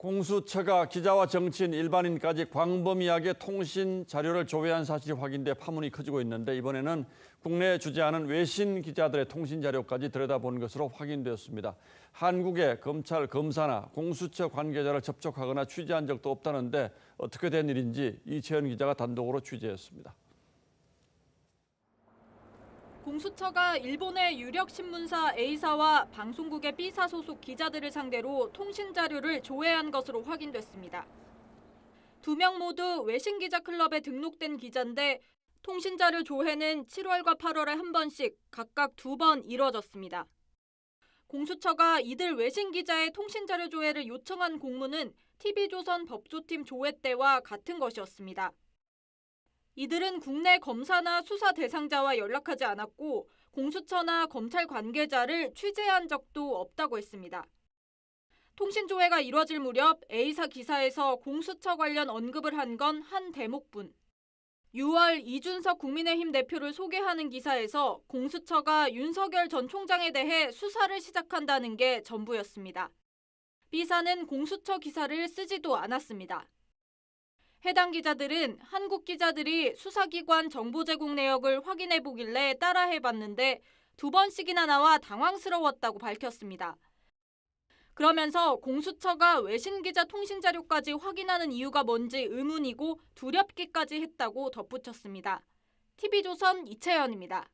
공수처가 기자와 정치인 일반인까지 광범위하게 통신 자료를 조회한 사실이 확인돼 파문이 커지고 있는데 이번에는 국내에 주재하는 외신 기자들의 통신 자료까지 들여다본 것으로 확인되었습니다. 한국의 검찰 검사나 공수처 관계자를 접촉하거나 취재한 적도 없다는데 어떻게 된 일인지 이채연 기자가 단독으로 취재했습니다. 공수처가 일본의 유력 신문사 A사와 방송국의 B사 소속 기자들을 상대로 통신 자료를 조회한 것으로 확인됐습니다. 두 명 모두 외신 기자 클럽에 등록된 기자인데 통신 자료 조회는 7월과 8월에 한 번씩 각각 두 번 이뤄졌습니다. 공수처가 이들 외신 기자의 통신 자료 조회를 요청한 공문은 TV조선 법조팀 조회 때와 같은 것이었습니다. 이들은 국내 검사나 수사 대상자와 연락하지 않았고 공수처나 검찰 관계자를 취재한 적도 없다고 했습니다. 통신 조회가 이뤄질 무렵 A사 기사에서 공수처 관련 언급을 한 건한 대목뿐. 6월 이준석 국민의힘 대표를 소개하는 기사에서 공수처가 윤석열 전 총장에 대해 수사를 시작한다는 게 전부였습니다. B사는 공수처 기사를 쓰지도 않았습니다. 해당 기자들은 한국 기자들이 수사기관 정보 제공 내역을 확인해 보길래 따라해 봤는데 두 번씩이나 나와 당황스러웠다고 밝혔습니다. 그러면서 공수처가 외신 기자 통신 자료까지 확인하는 이유가 뭔지 의문이고 두렵기까지 했다고 덧붙였습니다. TV조선 이채연입니다.